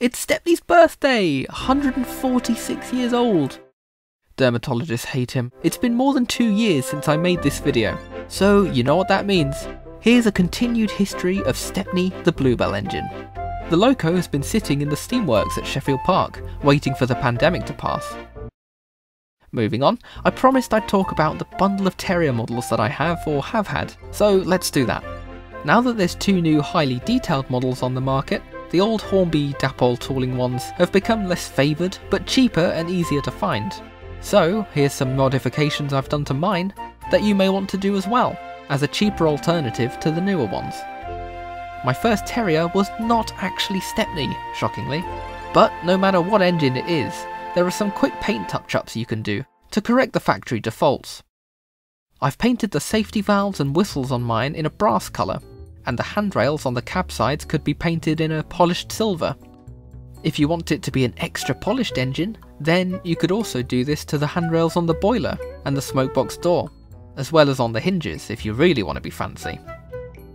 It's Stepney's birthday! 146 years old! Dermatologists hate him. It's been more than two years since I made this video, so you know what that means. Here's a continued history of Stepney the Bluebell engine. The loco has been sitting in the steamworks at Sheffield Park, waiting for the pandemic to pass. Moving on, I promised I'd talk about the bundle of Terrier models that I have or have had, so let's do that. Now that there's two new highly detailed models on the market, the old Hornby Dapol tooling ones have become less favoured, but cheaper and easier to find. So here's some modifications I've done to mine that you may want to do as well, as a cheaper alternative to the newer ones. My first Terrier was not actually Stepney, shockingly, but no matter what engine it is, there are some quick paint touch-ups you can do to correct the factory defaults. I've painted the safety valves and whistles on mine in a brass colour, and the handrails on the cab sides could be painted in a polished silver. If you want it to be an extra polished engine, then you could also do this to the handrails on the boiler and the smokebox door, as well as on the hinges if you really want to be fancy.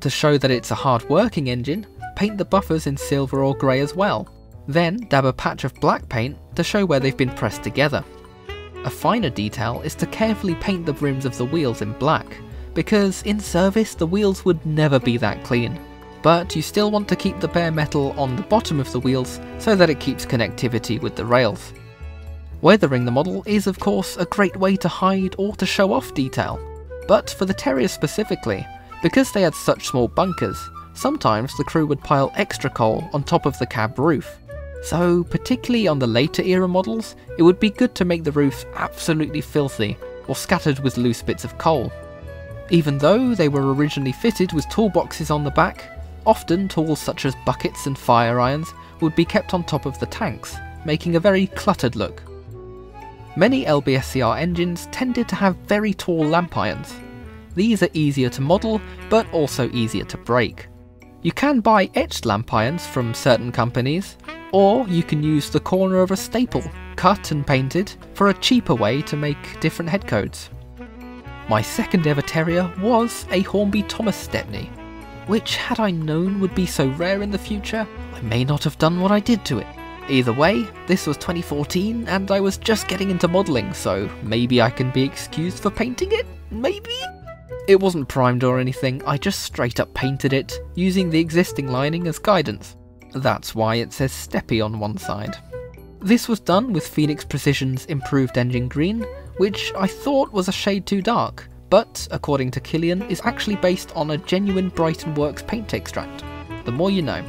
To show that it's a hard working engine, paint the buffers in silver or grey as well, then dab a patch of black paint to show where they've been pressed together. A finer detail is to carefully paint the rims of the wheels in black, because in service the wheels would never be that clean. But you still want to keep the bare metal on the bottom of the wheels so that it keeps connectivity with the rails. Weathering the model is of course a great way to hide or to show off detail, but for the Terrier specifically, because they had such small bunkers, sometimes the crew would pile extra coal on top of the cab roof, so, particularly on the later era models, it would be good to make the roofs absolutely filthy or scattered with loose bits of coal. Even though they were originally fitted with toolboxes on the back, often tools such as buckets and fire irons would be kept on top of the tanks, making a very cluttered look. Many LBSCR engines tended to have very tall lamp irons. These are easier to model, but also easier to break. You can buy etched lamp irons from certain companies, or you can use the corner of a staple, cut and painted, for a cheaper way to make different head codes. My second ever terrier was a Hornby Thomas Stepney, which had I known would be so rare in the future, I may not have done what I did to it. Either way, this was 2014 and I was just getting into modelling, so maybe I can be excused for painting it? Maybe? It wasn't primed or anything, I just straight up painted it, using the existing lining as guidance. That's why it says Steppy on one side. This was done with Phoenix Precision's improved engine green, which I thought was a shade too dark, but according to Killian is actually based on a genuine Brighton Works paint extract. The more you know.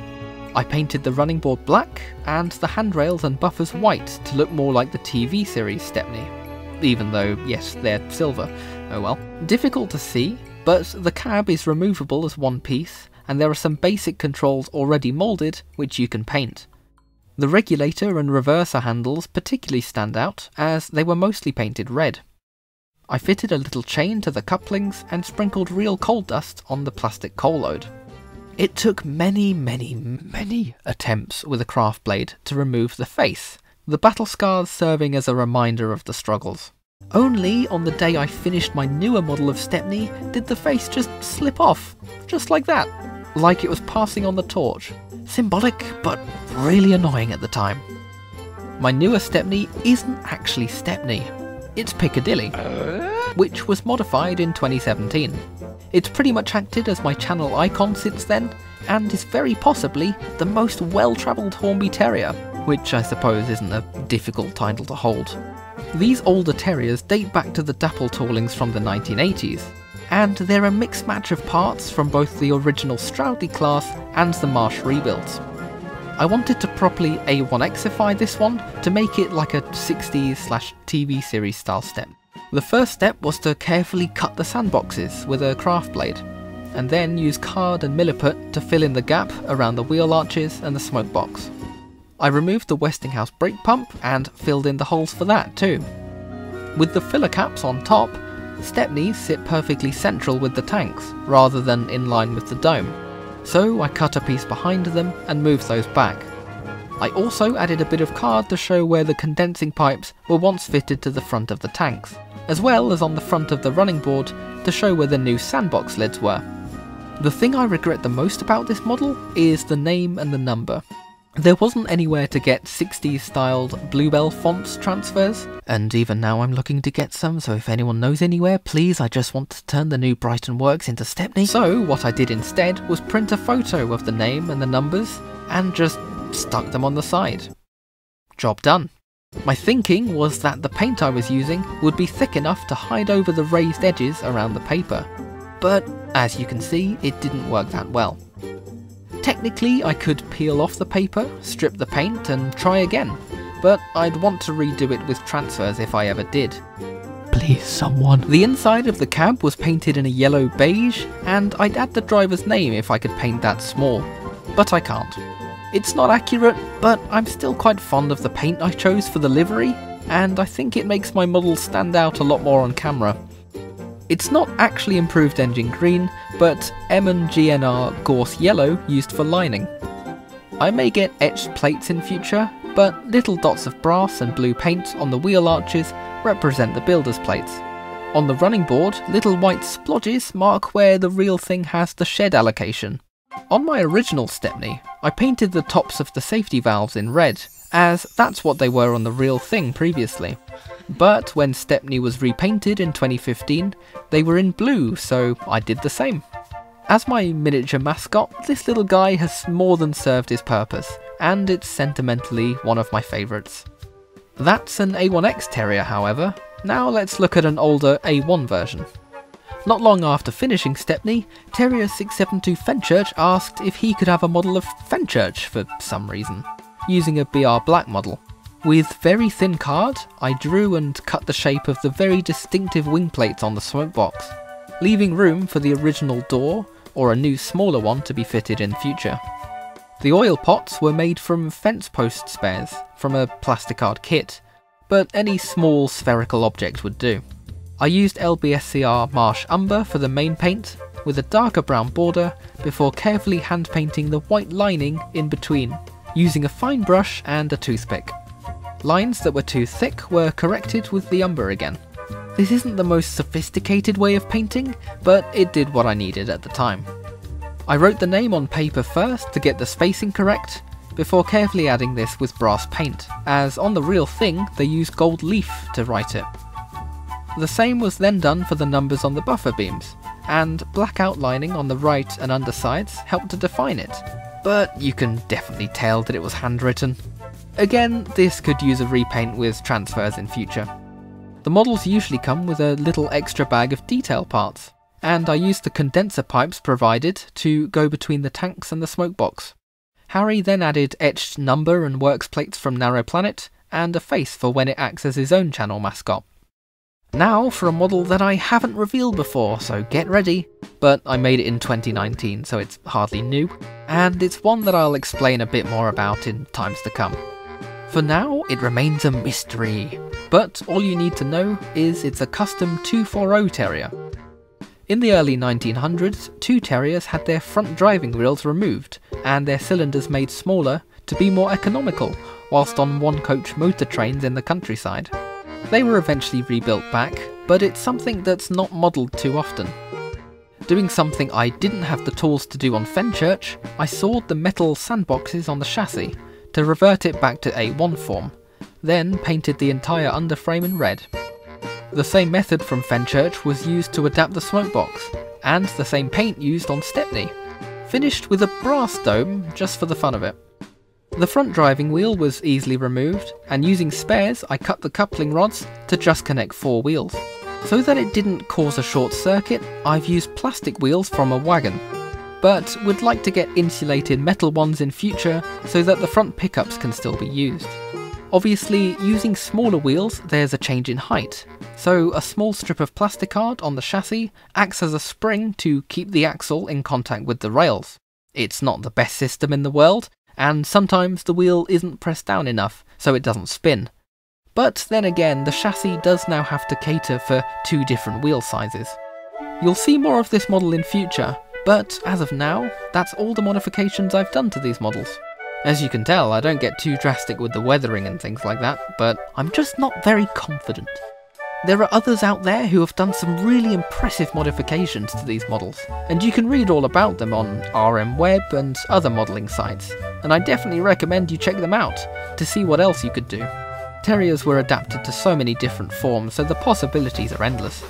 I painted the running board black and the handrails and buffers white to look more like the TV series Stepney. Even though, yes, they're silver. Oh well. Difficult to see, but the cab is removable as one piece, and there are some basic controls already moulded which you can paint. The regulator and reverser handles particularly stand out as they were mostly painted red. I fitted a little chain to the couplings and sprinkled real coal dust on the plastic coal load. It took many, many, many attempts with a craft blade to remove the face, the battle scars serving as a reminder of the struggles. Only on the day I finished my newer model of Stepney did the face just slip off, just like that like it was passing on the torch. Symbolic, but really annoying at the time. My newer Stepney isn't actually Stepney, it's Piccadilly, which was modified in 2017. It's pretty much acted as my channel icon since then, and is very possibly the most well-travelled Hornby Terrier, which I suppose isn't a difficult title to hold. These older terriers date back to the Dapol toolings from the 1980s, and they're a mixed match of parts from both the original Stroudley class and the Marsh rebuilds. I wanted to properly A1Xify this one to make it like a 60s slash TV series style step. The first step was to carefully cut the sandboxes with a craft blade, and then use card and milliput to fill in the gap around the wheel arches and the smoke box. I removed the Westinghouse brake pump and filled in the holes for that too. With the filler caps on top, Stepneys sit perfectly central with the tanks, rather than in line with the dome, so I cut a piece behind them and moved those back. I also added a bit of card to show where the condensing pipes were once fitted to the front of the tanks, as well as on the front of the running board to show where the new sandbox lids were. The thing I regret the most about this model is the name and the number. There wasn't anywhere to get 60s styled Bluebell fonts transfers, and even now I'm looking to get some, so if anyone knows anywhere, please, I just want to turn the new Brighton Works into Stepney. So, what I did instead was print a photo of the name and the numbers, and just stuck them on the side. Job done. My thinking was that the paint I was using would be thick enough to hide over the raised edges around the paper. But, as you can see, it didn't work that well. Technically, I could peel off the paper, strip the paint, and try again, but I'd want to redo it with transfers if I ever did. Please, someone. The inside of the cab was painted in a yellow beige, and I'd add the driver's name if I could paint that small. But I can't. It's not accurate, but I'm still quite fond of the paint I chose for the livery, and I think it makes my model stand out a lot more on camera. It's not actually improved engine green, but M&GNR Gorse Yellow used for lining. I may get etched plates in future, but little dots of brass and blue paint on the wheel arches represent the builder's plates. On the running board, little white splodges mark where the real thing has the shed allocation. On my original Stepney, I painted the tops of the safety valves in red, as that's what they were on the real thing previously. But when Stepney was repainted in 2015, they were in blue, so I did the same. As my miniature mascot, this little guy has more than served his purpose, and it's sentimentally one of my favourites. That's an A1X Terrier, however. Now let's look at an older A1 version. Not long after finishing Stepney, Terrier672 Fenchurch asked if he could have a model of Fenchurch for some reason, using a BR Black model. With very thin card, I drew and cut the shape of the very distinctive wing plates on the smokebox, leaving room for the original door or a new smaller one to be fitted in future. The oil pots were made from fence post spares from a plasticard kit, but any small spherical object would do. I used LBSCR Marsh Umber for the main paint with a darker brown border before carefully hand painting the white lining in between, using a fine brush and a toothpick. Lines that were too thick were corrected with the umber again. This isn't the most sophisticated way of painting, but it did what I needed at the time. I wrote the name on paper first to get the spacing correct, before carefully adding this with brass paint, as on the real thing they use gold leaf to write it. The same was then done for the numbers on the buffer beams, and black outlining on the right and undersides helped to define it, but you can definitely tell that it was handwritten. Again, this could use a repaint with transfers in future. The models usually come with a little extra bag of detail parts, and I used the condenser pipes provided to go between the tanks and the smoke box. Harry then added etched number and works plates from Narrow Planet, and a face for when it acts as his own channel mascot. Now for a model that I haven't revealed before, so get ready. But I made it in 2019, so it's hardly new, and it's one that I'll explain a bit more about in times to come. For now, it remains a mystery, but all you need to know is it's a custom 240 Terrier. In the early 1900s, two Terriers had their front driving wheels removed and their cylinders made smaller to be more economical, whilst on one-coach motor trains in the countryside. They were eventually rebuilt back, but it's something that's not modelled too often. Doing something I didn't have the tools to do on Fenchurch, I sawed the metal sandboxes on the chassis to revert it back to A1 form, then painted the entire underframe in red. The same method from Fenchurch was used to adapt the smokebox, and the same paint used on Stepney, finished with a brass dome just for the fun of it. The front driving wheel was easily removed, and using spares I cut the coupling rods to just connect four wheels. So that it didn't cause a short circuit, I've used plastic wheels from a wagon, but would like to get insulated metal ones in future so that the front pickups can still be used. Obviously, using smaller wheels, there's a change in height, so a small strip of plasticard on the chassis acts as a spring to keep the axle in contact with the rails. It's not the best system in the world, and sometimes the wheel isn't pressed down enough, so it doesn't spin. But then again, the chassis does now have to cater for two different wheel sizes. You'll see more of this model in future, but as of now, that's all the modifications I've done to these models. As you can tell, I don't get too drastic with the weathering and things like that, but I'm just not very confident. There are others out there who have done some really impressive modifications to these models, and you can read all about them on RM Web and other modelling sites, and I definitely recommend you check them out to see what else you could do. Terriers were adapted to so many different forms, so the possibilities are endless.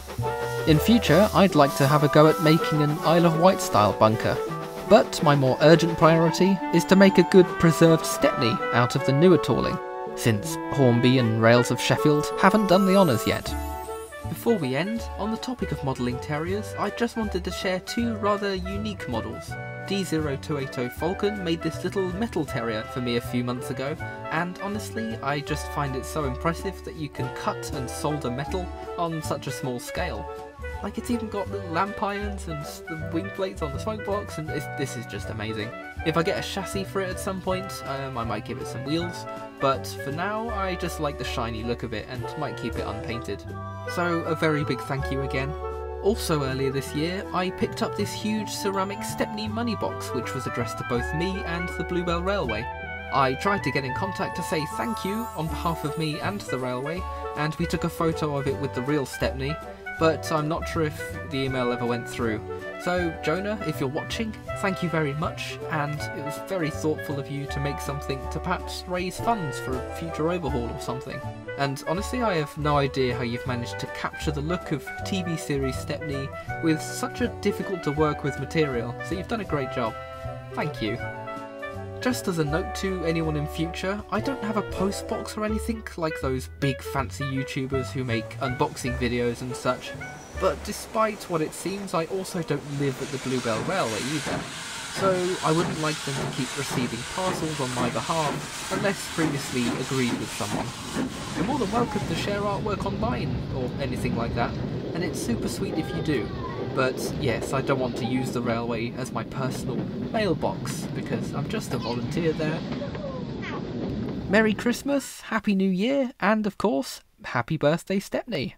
In future, I'd like to have a go at making an Isle of Wight style bunker, but my more urgent priority is to make a good preserved Stepney out of the newer tooling, since Hornby and Rails of Sheffield haven't done the honours yet. Before we end, on the topic of modelling terriers, I just wanted to share two rather unique models. D0280 Falcon made this little metal terrier for me a few months ago, and honestly, I just find it so impressive that you can cut and solder metal on such a small scale. Like it's even got little lamp irons and the wing plates on the smoke box, and this is just amazing. If I get a chassis for it at some point, um, I might give it some wheels, but for now I just like the shiny look of it and might keep it unpainted. So a very big thank you again. Also earlier this year, I picked up this huge ceramic Stepney money box which was addressed to both me and the Bluebell Railway. I tried to get in contact to say thank you on behalf of me and the railway, and we took a photo of it with the real Stepney, but I'm not sure if the email ever went through. So, Jonah, if you're watching, thank you very much, and it was very thoughtful of you to make something to perhaps raise funds for a future overhaul or something. And honestly, I have no idea how you've managed to capture the look of TV series Stepney with such a difficult to work with material, so you've done a great job. Thank you. Just as a note to anyone in future, I don't have a post box or anything like those big fancy YouTubers who make unboxing videos and such, but despite what it seems, I also don't live at the Bluebell Railway either, so I wouldn't like them to keep receiving parcels on my behalf unless previously agreed with someone. You're more than welcome to share artwork online or anything like that, and it's super sweet if you do. But yes, I don't want to use the railway as my personal mailbox because I'm just a volunteer there. Merry Christmas, Happy New Year, and of course, Happy Birthday Stepney.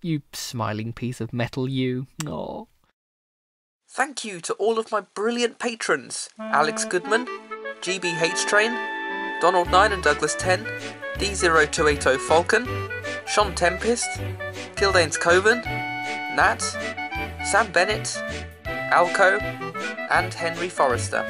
You smiling piece of metal, you. Aww. Thank you to all of my brilliant patrons Alex Goodman, GBH Train, Donald 9 and Douglas 10, D0280 Falcon, Sean Tempest, Kildane's Coven, Nat, Sam Bennett, Alco, and Henry Forrester.